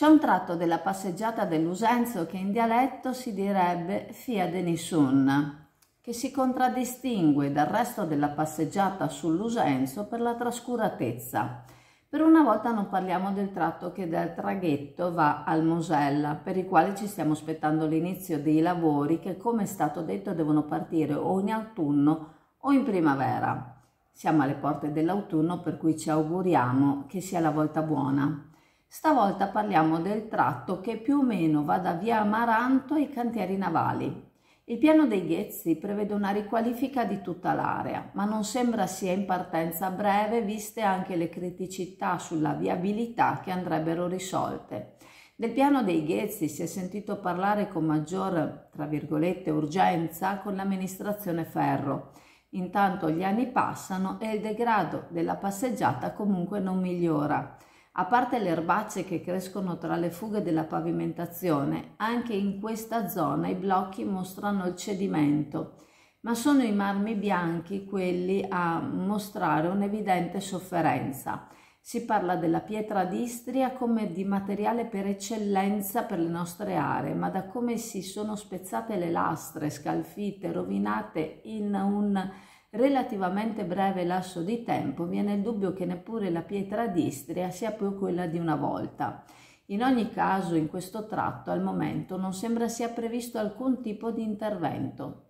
C'è un tratto della passeggiata dell'Usenzo che in dialetto si direbbe Fia de Nissun, che si contraddistingue dal resto della passeggiata sull'Usenzo per la trascuratezza. Per una volta non parliamo del tratto che dal traghetto va al Mosella, per i quali ci stiamo aspettando l'inizio dei lavori che, come è stato detto, devono partire o in autunno o in primavera. Siamo alle porte dell'autunno per cui ci auguriamo che sia la volta buona. Stavolta parliamo del tratto che più o meno va da via Amaranto ai cantieri navali. Il piano dei Ghezzi prevede una riqualifica di tutta l'area, ma non sembra sia in partenza breve viste anche le criticità sulla viabilità che andrebbero risolte. Del piano dei Ghezzi si è sentito parlare con maggior, tra virgolette, urgenza con l'amministrazione Ferro. Intanto gli anni passano e il degrado della passeggiata comunque non migliora. A parte le erbacce che crescono tra le fughe della pavimentazione, anche in questa zona i blocchi mostrano il cedimento, ma sono i marmi bianchi quelli a mostrare un'evidente sofferenza. Si parla della pietra d'Istria come di materiale per eccellenza per le nostre aree, ma da come si sono spezzate le lastre, scalfite, rovinate in un relativamente breve lasso di tempo viene il dubbio che neppure la pietra d'Istria sia più quella di una volta. In ogni caso, in questo tratto al momento non sembra sia previsto alcun tipo di intervento.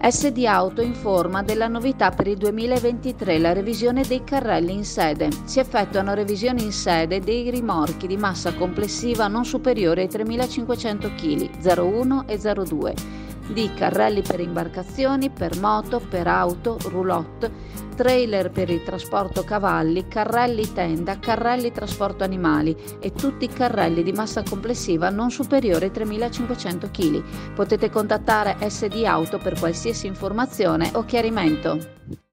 SD Auto informa della novità per il 2023, la revisione dei carrelli in sede. Si effettuano revisioni in sede dei rimorchi di massa complessiva non superiore ai 3.500 kg, 01 e 02 di carrelli per imbarcazioni, per moto, per auto, roulotte, trailer per il trasporto cavalli, carrelli tenda, carrelli trasporto animali e tutti i carrelli di massa complessiva non superiore ai 3500 kg. Potete contattare SD Auto per qualsiasi informazione o chiarimento.